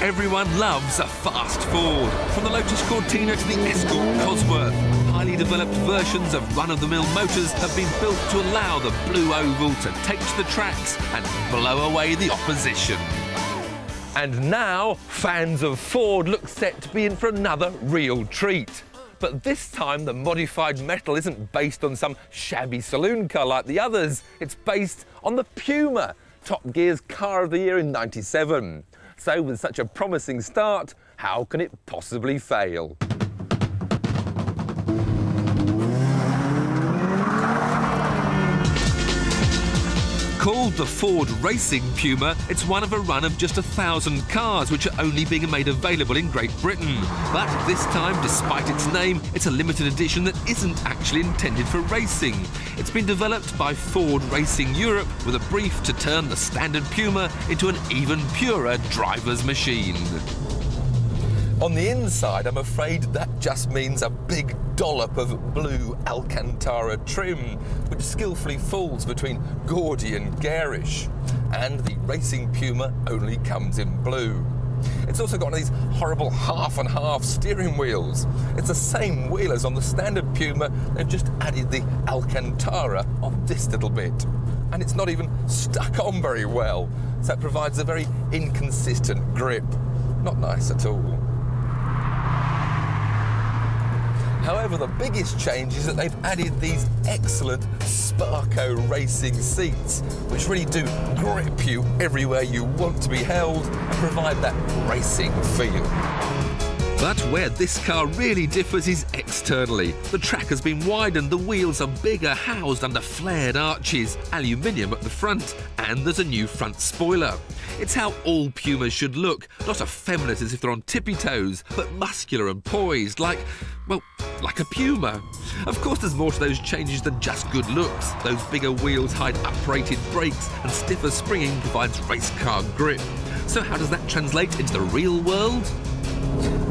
Everyone loves a fast Ford, from the Lotus Cortina to the Escort Cosworth. Highly developed versions of run-of-the-mill motors have been built to allow the blue oval to take to the tracks and blow away the opposition. And now, fans of Ford look set to be in for another real treat. But this time, the modified metal isn't based on some shabby saloon car like the others. It's based on the Puma, Top Gear's Car of the Year in 97. So with such a promising start, how can it possibly fail? The Ford Racing Puma, it's one of a run of just a thousand cars which are only being made available in Great Britain. But this time, despite its name, it's a limited edition that isn't actually intended for racing. It's been developed by Ford Racing Europe with a brief to turn the standard Puma into an even purer driver's machine. On the inside, I'm afraid that just means a big dollop of blue Alcantara trim, which skillfully falls between gaudy and garish. And the Racing Puma only comes in blue. It's also got one of these horrible half and half steering wheels. It's the same wheel as on the standard Puma, they've just added the Alcantara on this little bit. And it's not even stuck on very well, so it provides a very inconsistent grip. Not nice at all. However, the biggest change is that they've added these excellent Sparco racing seats, which really do grip you everywhere you want to be held and provide that racing feel. But where this car really differs is externally. The track has been widened, the wheels are bigger, housed under flared arches, aluminium at the front, and there's a new front spoiler. It's how all Pumas should look, not effeminate as if they're on tippy toes, but muscular and poised, like, well, like a Puma. Of course, there's more to those changes than just good looks. Those bigger wheels hide uprated brakes, and stiffer springing provides race car grip. So, how does that translate into the real world?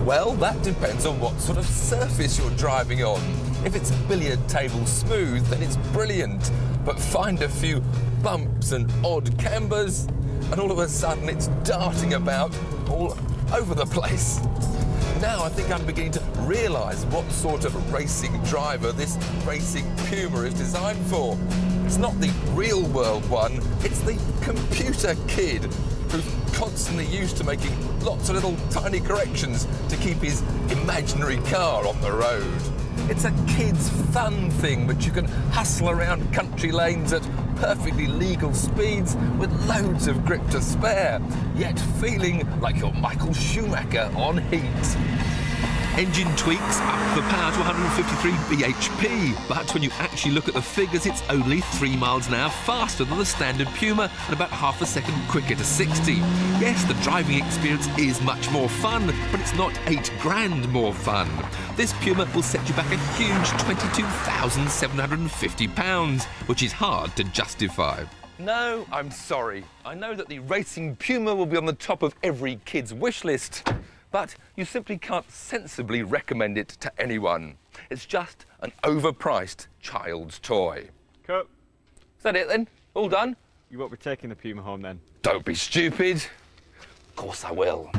Well, that depends on what sort of surface you're driving on. If it's billiard table smooth, then it's brilliant. But find a few bumps and odd cambers, and all of a sudden it's darting about all over the place. Now I think I'm beginning to realise what sort of racing driver this racing Puma is designed for. It's not the real world one, it's the computer kid who's constantly used to making lots of little tiny corrections to keep his imaginary car on the road. It's a kid's fun thing which you can hustle around country lanes at perfectly legal speeds with loads of grip to spare, yet feeling like you're Michael Schumacher on heat. Engine tweaks up the power to 153 bhp, but when you actually look at the figures, it's only 3 miles an hour faster than the standard Puma and about half a second quicker to 60. Yes, the driving experience is much more fun, but it's not 8 grand more fun. This Puma will set you back a huge £22,750, which is hard to justify. No, I'm sorry. I know that the Racing Puma will be on the top of every kid's wish list but you simply can't sensibly recommend it to anyone. It's just an overpriced child's toy. Cut. Is that it then? All done? You won't be taking the Puma home then? Don't be stupid. Of course I will.